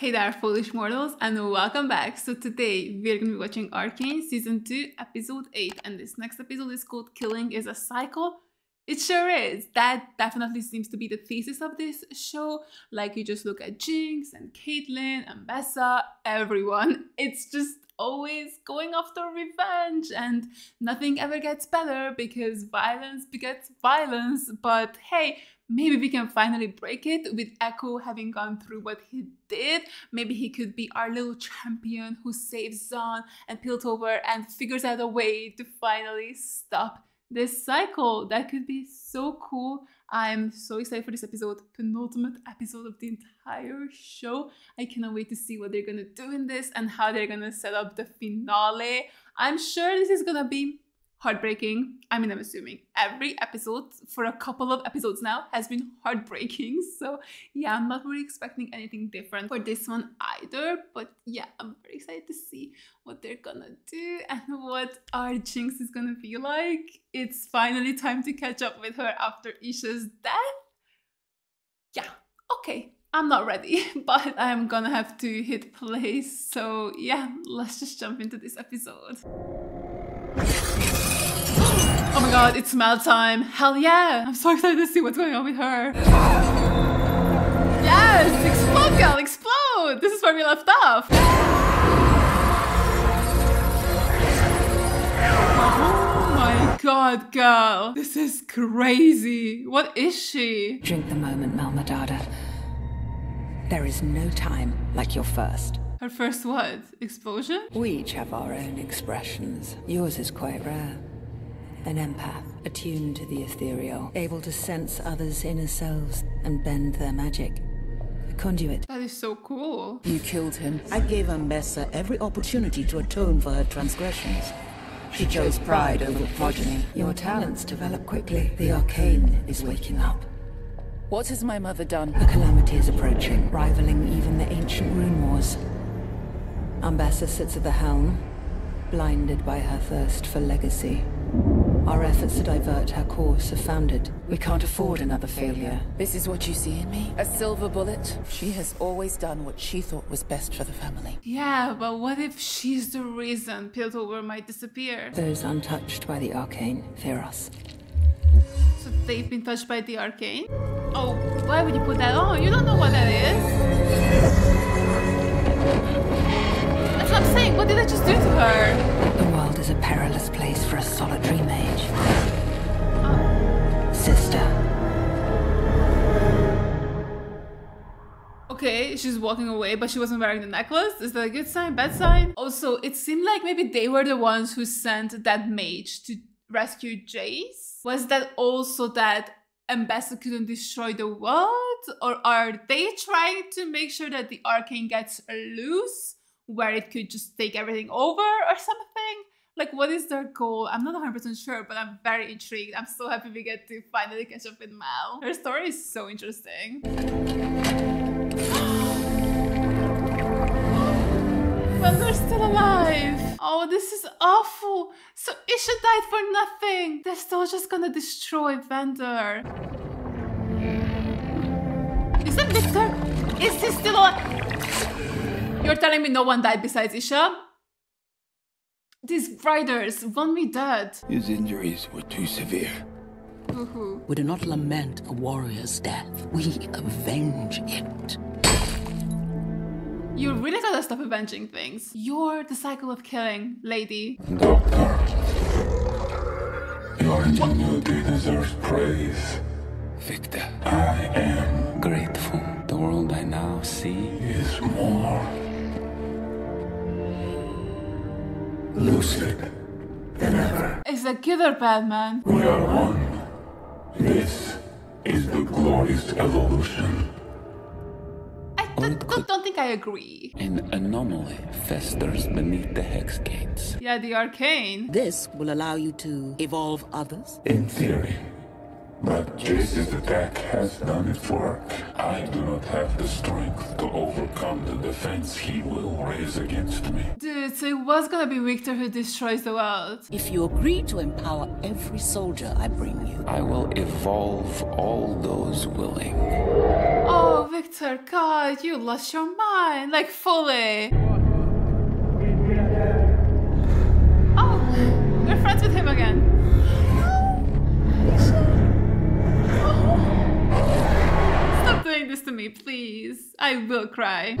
Hey there, foolish mortals, and welcome back. So today we're gonna be watching Arcane season two, episode eight, and this next episode is called "Killing is a Cycle." It sure is. That definitely seems to be the thesis of this show. Like you just look at Jinx and Caitlyn and Bessa, everyone. It's just always going after revenge, and nothing ever gets better because violence begets violence. But hey, maybe we can finally break it with Ekko having gone through what he did. Maybe he could be our little champion who saves Zaun and Piltover and figures out a way to finally stop this cycle. That could be so cool. I'm so excited for this episode, penultimate episode of the entire show. I cannot wait to see what they're gonna do in this and how they're gonna set up the finale. I'm sure this is gonna be heartbreaking. I mean, I'm assuming every episode for a couple of episodes now has been heartbreaking. So, yeah, I'm not really expecting anything different for this one either. But yeah, I'm very excited to see what they're gonna do and what our Jinx is gonna feel like. It's finally time to catch up with her after Isha's death. Yeah, okay. I'm not ready, but I'm gonna have to hit play. So, yeah, let's just jump into this episode. God, it's Mel time. Hell yeah. I'm so excited to see what's going on with her. Yes! Explode, girl, explode! This is where we left off. Oh my god, girl. This is crazy. What is she? Drink the moment, Mel Medarda. There is no time like your first. Her first what? Explosion? We each have our own expressions. Yours is quite rare. An empath, attuned to the ethereal, able to sense others' inner selves and bend their magic. A conduit. That is so cool. You killed him. I gave Ambessa every opportunity to atone for her transgressions. She chose pride over progeny. Your talents develop quickly. The arcane is waking up. What has my mother done? A calamity is approaching, rivaling even the ancient rune wars. Ambessa sits at the helm, blinded by her thirst for legacy. Our efforts to divert her course have foundered. We can't afford another failure. This is what you see in me? A silver bullet? She has always done what she thought was best for the family. Yeah, but what if she's the reason Piltover might disappear? Those untouched by the arcane fear us. So they've been touched by the arcane? Oh, why would you put that on? You don't know what that is. I'm saying. What did I just do to her? The world is a perilous place for a solitary mage. Ah. Sister. Okay, she's walking away, but she wasn't wearing the necklace. Is that a good sign? Bad sign? Also, it seemed like maybe they were the ones who sent that mage to rescue Jayce. Was that also that Ambassador couldn't destroy the world? Or are they trying to make sure that the arcane gets loose? Where it could just take everything over or something? Like, what is their goal? I'm not 100% sure, but I'm very intrigued. I'm so happy we get to finally catch up with Mel. Her story is so interesting. when they're still alive. Oh, this is awful. So Isha died for nothing. They're still just gonna destroy Vander. Is that Viktor? Is he still alive? You're telling me no one died besides Isha? These riders want me dead. His injuries were too severe. Hoo-hoo. We do not lament a warrior's death. We avenge it. You really gotta stop avenging things. You're the cycle of killing, lady. Doctor, your ingenuity deserves praise. Viktor, I am grateful. The world I now see is more lucid than ever. Is that good or? We are one. This is the glorious evolution. I don't, don't, don't think I agree. An anomaly festers beneath the hex gates. Yeah, the arcane. This will allow you to evolve others. In theory, But Jayce's attack has done its work. I do not have the strength to overcome the defense he will raise against me. Dude, so it was gonna be Viktor who destroys the world. If you agree to empower every soldier I bring you, I will evolve all those willing. Oh, Viktor, God, you lost your mind, like fully. Oh, we're friends with him again. Stop doing this to me, please. I will cry.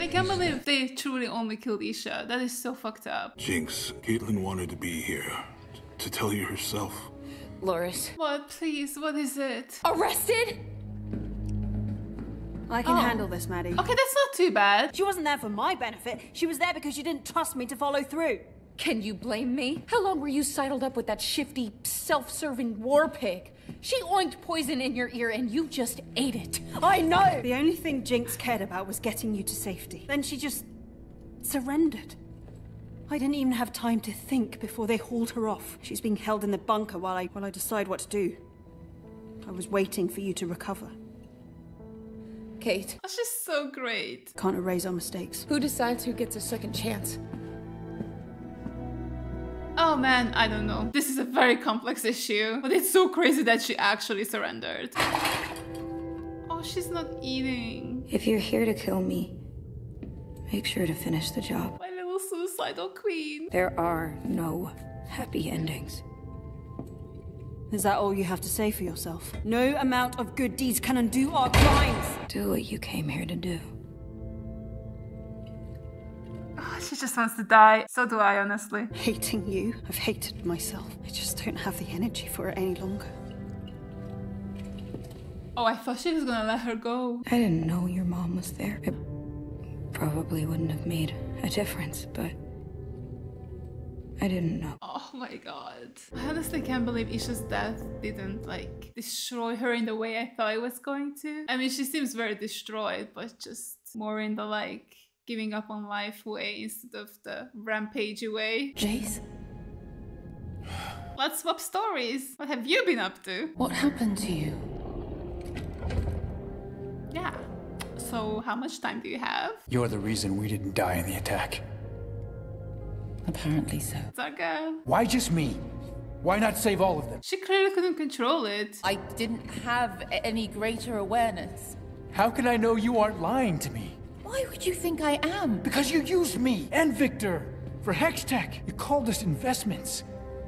I can't believe they truly only killed Isha. That is so fucked up. Jinx, Caitlyn wanted to be here to tell you herself. Loris. What, please? What is it? Arrested? I can Oh. handle this, Maddie. Okay, that's not too bad. She wasn't there for my benefit. She was there because you didn't trust me to follow through. Can you blame me? How long were you sidled up with that shifty, self serving war pig? She oinked poison in your ear and you just ate it. I know! The only thing Jinx cared about was getting you to safety. Then she just surrendered. I didn't even have time to think before they hauled her off. She's being held in the bunker while I while I decide what to do. I was waiting for you to recover. Cait, Oh, she's so great. Can't erase our mistakes. who decides who gets a second chance? Oh man, I don't know. This is a very complex issue, but it's so crazy that she actually surrendered. Oh, she's not eating. If you're here to kill me, make sure to finish the job. My little suicidal queen. There are no happy endings. Is that all you have to say for yourself? No amount of good deeds can undo our crimes! Do what you came here to do. Oh, she just wants to die. So do I, honestly. Hating you, I've hated myself. I just don't have the energy for it any longer. Oh, I thought she was gonna let her go. I didn't know your mom was there. It probably wouldn't have made a difference, but I didn't know. Oh my god. I honestly can't believe Isha's death didn't like destroy her in the way I thought it was going to. I mean, she seems very destroyed, but just more in the like giving up on life way instead of the rampage way. Jayce, Let's swap stories. What have you been up to? what happened to you? Yeah. So, how much time do you have? You're the reason we didn't die in the attack. Apparently so. Zarga. Why just me? Why not save all of them? She clearly couldn't control it. I didn't have any greater awareness. How can I know you aren't lying to me? Why would you think I am? Because you used me and Viktor for Hextech. You called us investments.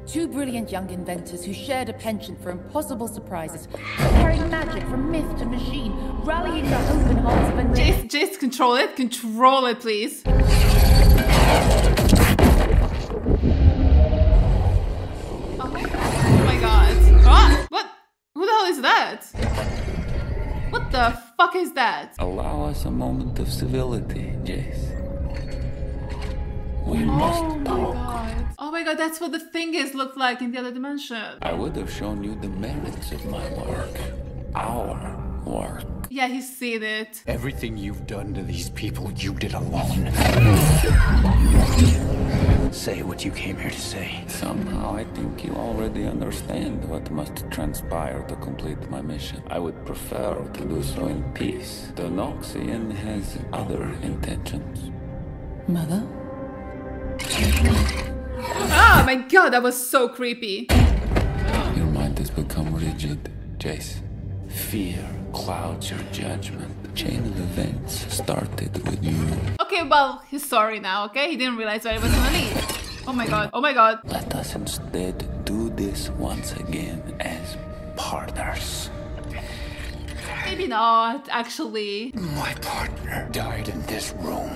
Two brilliant young inventors who shared a penchant for impossible surprises, carrying magic from myth to machine, rallying the hope and hearts of a Jayce, Jayce, control it. Control it, please. That? What the fuck is that? Allow us a moment of civility, Jayce. We Oh must my talk. god. Oh my god, that's what the thing is looked like in the other dimension. I would have shown you the merits of my work. Our work. Yeah, he's seen it. Everything you've done to these people, you did alone. say what you came here to say. Somehow I think you already understand what must transpire to complete my mission. I would prefer to do so in peace. The Noxian has other intentions. Mother? Ah, my god, that was so creepy. Your mind has become rigid, Jayce. Fear clouds your judgment. The chain of events started with you. Okay, well, he's sorry now, okay? He didn't realize where he was gonna lead. Oh my god, oh my god. Let us instead do this once again as partners. Maybe not, actually. My partner died in this room.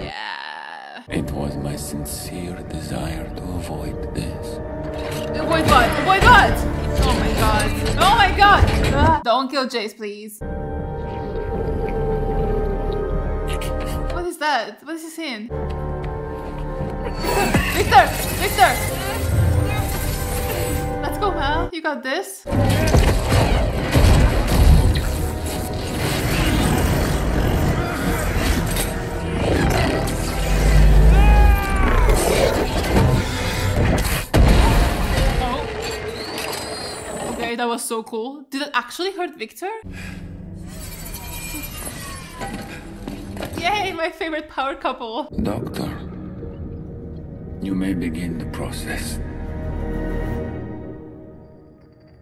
Yeah. It was my sincere desire to avoid this. Avoid what? Avoid what? Oh my god. Oh my god! Ah, don't kill Jayce, please that? What is he saying? Viktor! Viktor! Let's go, Hal. You got this. Oh. that was so cool. Did it actually hurt Viktor? Yay, my favorite power couple. Doctor, you may begin the process.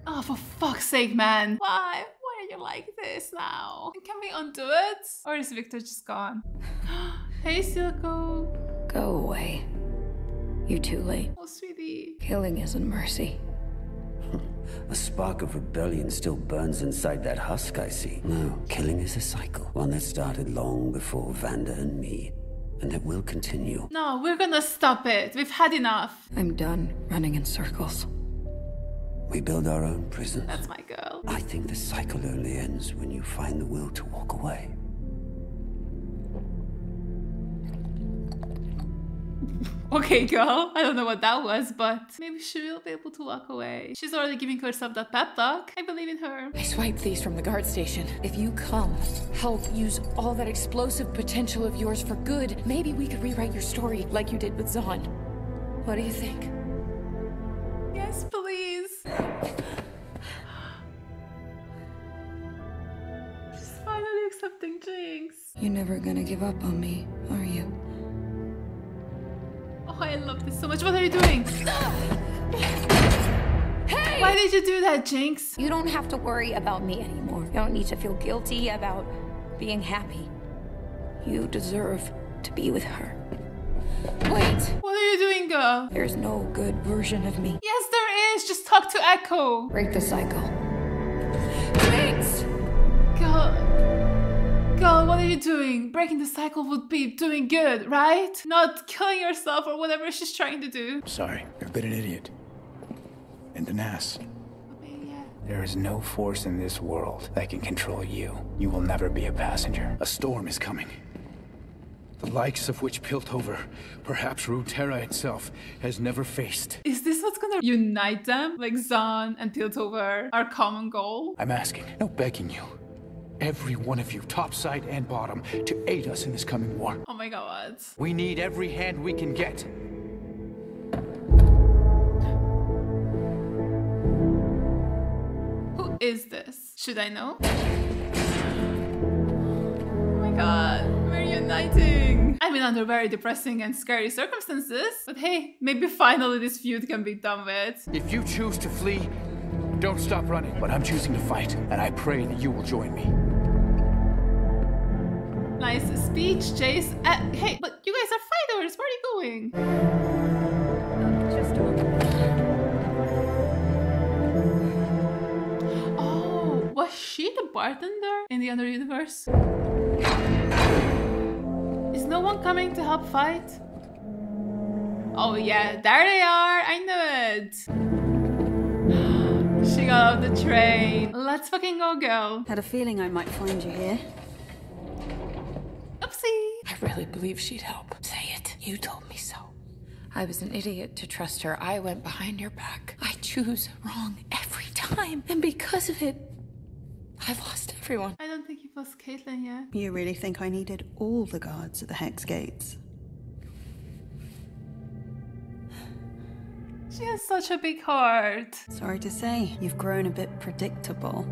Oh, for fuck's sake, man. Why? Why are you like this now? Can we undo it? Or is Viktor just gone? hey, Silco. Go away. You're too late. Oh, sweetie. Killing isn't mercy. A spark of rebellion still burns inside that husk, I see. No, killing is a cycle. One that started long before Vander and me. And that will continue. No, we're gonna stop it. We've had enough. I'm done running in circles. We build our own prisons. That's my girl. I think the cycle only ends when you find the will to walk away. Okay, girl. I don't know what that was, but maybe she will be able to walk away. She's already giving herself that pep talk. I believe in her. I swiped these from the guard station. If you come, help use all that explosive potential of yours for good, maybe we could rewrite your story like you did with Zaun. What do you think? Yes, please. She's finally accepting Jinx. You're never gonna give up on me, are you? Oh, I love this so much. What are you doing? Hey! Why did you do that, Jinx? You don't have to worry about me anymore. You don't need to feel guilty about being happy. You deserve to be with her. Wait! What are you doing, girl? There's no good version of me. Yes, there is. Just talk to Ekko. Break the cycle. Girl, what are you doing? Breaking the cycle would be doing good, right? Not killing yourself or whatever she's trying to do. Sorry, I've been an idiot. And an ass. There is no force in this world that can control you. You will never be a passenger. A storm is coming. The likes of which Piltover, perhaps Runeterra itself, has never faced. Is this what's gonna unite them? Like Zaun and Piltover, our common goal? I'm asking, no begging you. Every one of you, top side and bottom, to aid us in this coming war. Oh my god. We need every hand we can get. Who is this? Should I know? Oh my god, we're uniting! I mean, under very depressing and scary circumstances, but hey, maybe finally this feud can be done with. If you choose to flee, don't stop running. But I'm choosing to fight, and I pray that you will join me. Nice speech, Jayce. Uh, hey, but you guys are fighters. Where are you going? Just a Oh, was she the bartender in the other universe? Is no one coming to help fight? Oh yeah, there they are. I knew it. She got off the train. Let's fucking go, girl. Had a feeling I might find you here. Oopsie. I really believe she'd help. Say it. You told me so. I was an idiot to trust her. I went behind your back. I choose wrong every time. And because of it, I've lost everyone. I don't think you've lost Caitlyn yet. You really think I needed all the guards at the Hex Gates? She has such a big heart. Sorry to say, you've grown a bit predictable.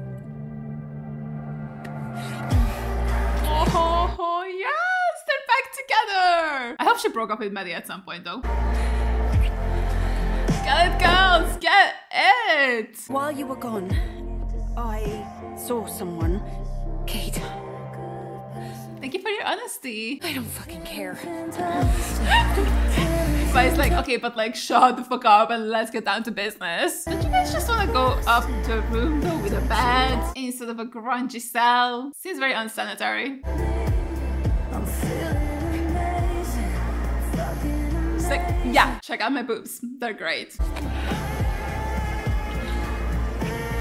Oh, yes, they're back together. I hope she broke up with Maddie at some point, though. Get it, girls, get it. While you were gone, I saw someone. Cait. Thank you for your honesty. I don't fucking care. But it's like, okay, but like, shut the fuck up and let's get down to business. Don't you guys just want to go up to a room though with a bed instead of a grungy cell? Seems very unsanitary. Like, yeah, check out my boobs. They're great.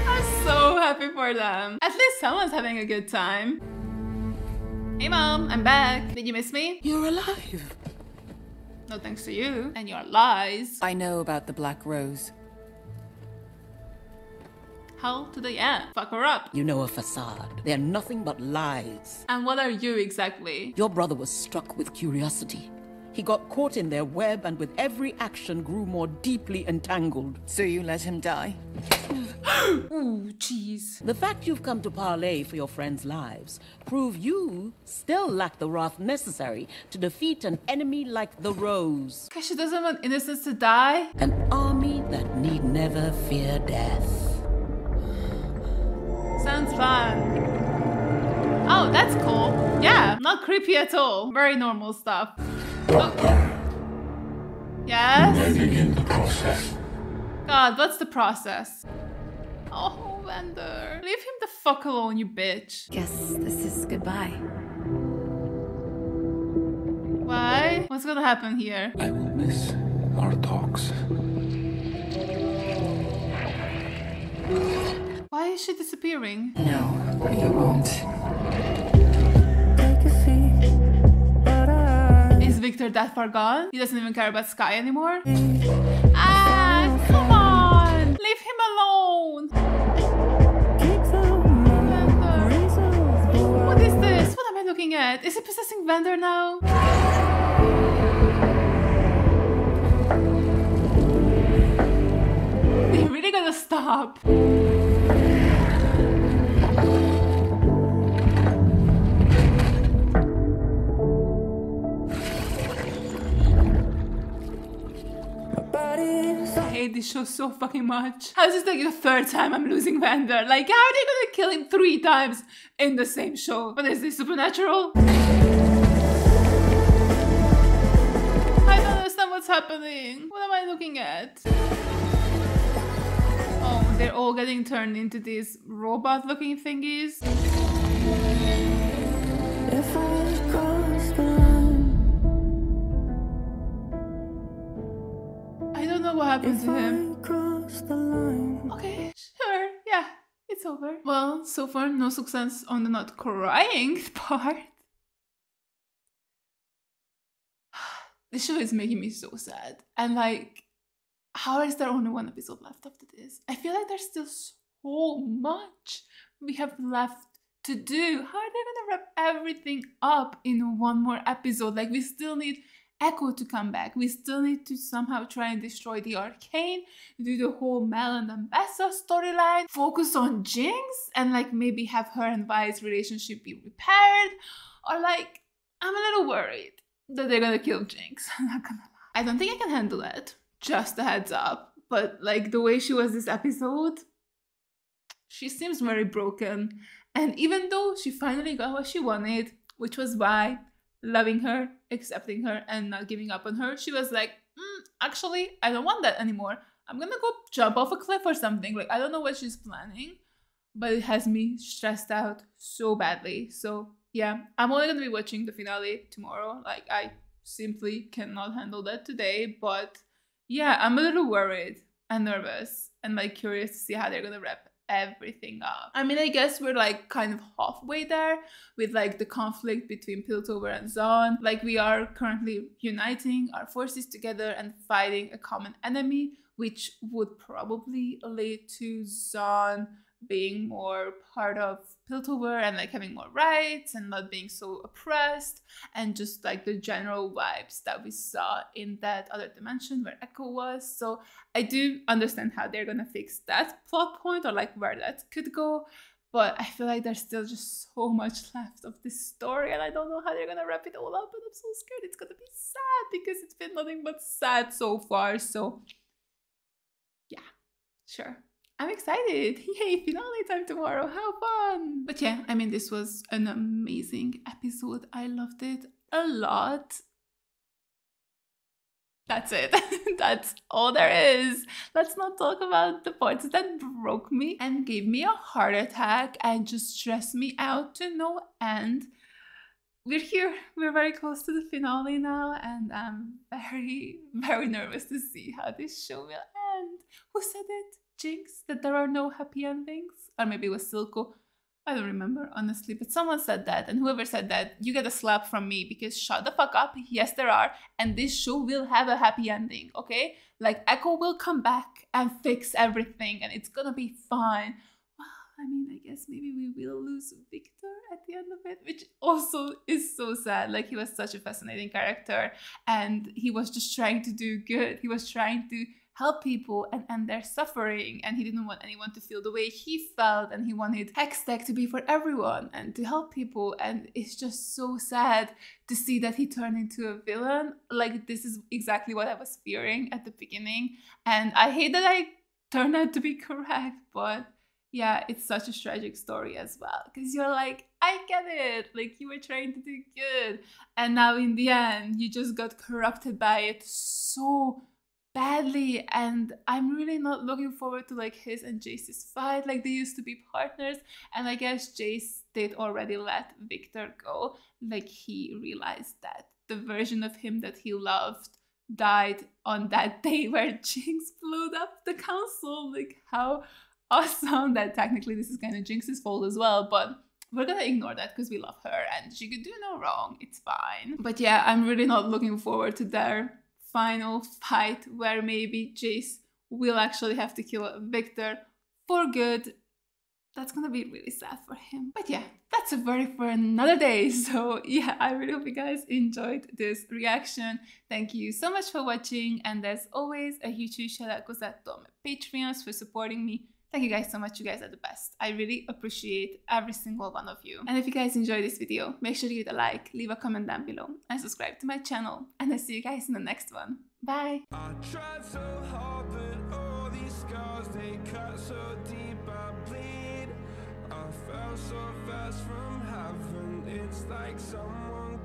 I'm so happy for them. At least someone's having a good time. Hey mom, I'm back. Did you miss me? You're alive. No thanks to you and your lies. I know about the Black Rose. Hell to the yeah. Fuck her up. You know a facade. They're nothing but lies. And what are you exactly? Your brother was struck with curiosity. He got caught in their web and with every action grew more deeply entangled. So you let him die? Ooh, jeez. The fact you've come to parley for your friends' lives prove you still lack the wrath necessary to defeat an enemy like the Rose. Because she doesn't want innocents to die? An army that need never fear death. Sounds fun. Oh, that's cool. Yeah, not creepy at all. Very normal stuff. Oh. Yes? I begin the process. God, what's the process? Oh, Vander. Leave him the fuck alone, you bitch. Guess this is goodbye. Why? What's gonna happen here? I will miss our talks. Why is she disappearing? No, you won't. Viktor that far gone? He doesn't even care about Sky anymore? Ah, come on! Leave him alone! What is this? What am I looking at? Is he possessing Vander now? They really gotta stop. Show so fucking much. How's this like the third time I'm losing Vander? Like, how are they gonna kill him three times in the same show? What is this, supernatural? I don't understand what's happening. What am I looking at? Oh, they're all getting turned into these robot looking thingies. Know what happened to him. Okay, sure, yeah, it's over. Well, so far, no success on the not crying part. This show is making me so sad. And like, how is there only one episode left after this? I feel like there's still so much we have left to do. How are they gonna wrap everything up in one more episode? Like, we still need Ekko to come back. We still need to somehow try and destroy the arcane, do the whole Mel and Ambessa storyline, focus on Jinx, and like maybe have her and Vi's relationship be repaired. Or like, I'm a little worried that they're gonna kill Jinx. I'm not gonna lie. I don't think I can handle it. Just a heads up. But like the way she was this episode, she seems very broken. And even though she finally got what she wanted, which was Vi loving her, accepting her, and not giving up on her, she was like, mm, actually, I don't want that anymore. I'm gonna go jump off a cliff or something. Like, I don't know what she's planning, but it has me stressed out so badly. So, yeah, I'm only gonna be watching the finale tomorrow. Like, I simply cannot handle that today, but yeah, I'm a little worried and nervous and like curious to see how they're gonna wrap everything up. I mean, I guess we're like kind of halfway there with like the conflict between Piltover and Zaun. Like we are currently uniting our forces together and fighting a common enemy, which would probably lead to Zaun being more part of Piltover and like having more rights and not being so oppressed and just like the general vibes that we saw in that other dimension where Ekko was. So I do understand how they're gonna fix that plot point or like where that could go. But I feel like there's still just so much left of this story, and I don't know how they're gonna wrap it all up. And I'm so scared it's gonna be sad because it's been nothing but sad so far. So, yeah, sure. I'm excited. Yay, finale time tomorrow. How fun. But yeah, I mean, this was an amazing episode. I loved it a lot. That's it. That's all there is. Let's not talk about the parts that broke me and gave me a heart attack and just stressed me out to no end. We're here. We're very close to the finale now, and I'm very, very nervous to see how this show will end. Who said it? Jinx? That there are no happy endings? Or maybe it was Silco. I don't remember, honestly, but someone said that, and whoever said that, you get a slap from me because shut the fuck up. Yes, there are, and this show will have a happy ending, okay? Like, Ekko will come back and fix everything, and it's gonna be fine. Well, I mean, I guess maybe we will lose Viktor at the end of it, which also is so sad. Like, he was such a fascinating character and he was just trying to do good. He was trying to help people and end their suffering and he didn't want anyone to feel the way he felt and he wanted Hextech to be for everyone and to help people and it's just so sad to see that he turned into a villain like this is exactly what I was fearing at the beginning and I hate that I turned out to be correct but yeah, it's such a tragic story as well. Because you're like, I get it. Like, you were trying to do good. And now in the end, you just got corrupted by it so badly. And I'm really not looking forward to like his and Jayce's fight. Like, they used to be partners. And I guess Jayce did already let Viktor go. Like, he realized that the version of him that he loved died on that day where Jinx blew up the council. Like, how awesome that technically this is kind of Jinx's fault as well, but we're gonna ignore that because we love her and she could do no wrong. It's fine. But yeah, I'm really not looking forward to their final fight where maybe Jayce will actually have to kill Viktor for good. That's gonna be really sad for him. But yeah, that's a verdict for another day. So yeah, I really hope you guys enjoyed this reaction. Thank you so much for watching. And as always, a huge, huge shout out goes out to my Patreons for supporting me Thank you guys so much. You guys are the best. I really appreciate every single one of you. And if you guys enjoyed this video, make sure to give it a like, leave a comment down below, and subscribe to my channel. And I'll see you guys in the next one. Bye. so fast from heaven. It's like some